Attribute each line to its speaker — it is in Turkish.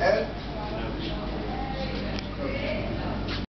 Speaker 1: Evet.